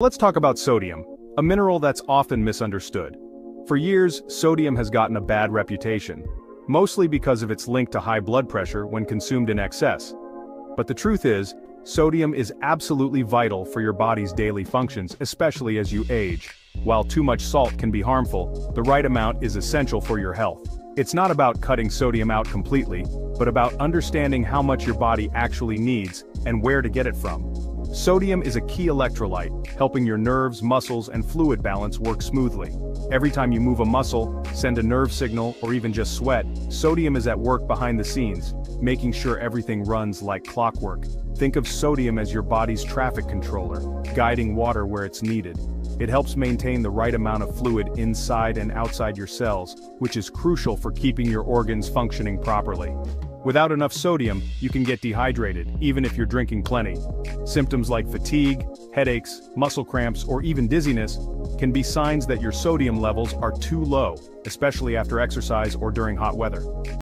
Let's talk about sodium, a mineral that's often misunderstood. For years, sodium has gotten a bad reputation, mostly because of its link to high blood pressure when consumed in excess. But the truth is, sodium is absolutely vital for your body's daily functions, especially as you age. While too much salt can be harmful, the right amount is essential for your health. It's not about cutting sodium out completely, but about understanding how much your body actually needs and where to get it from. Sodium is a key electrolyte, helping your nerves, muscles, and fluid balance work smoothly. Every time you move a muscle, send a nerve signal, or even just sweat, sodium is at work behind the scenes, making sure everything runs like clockwork. Think of sodium as your body's traffic controller, guiding water where it's needed. It helps maintain the right amount of fluid inside and outside your cells, which is crucial for keeping your organs functioning properly. Without enough sodium, you can get dehydrated, even if you're drinking plenty. Symptoms like fatigue, headaches, muscle cramps, or even dizziness can be signs that your sodium levels are too low, especially after exercise or during hot weather.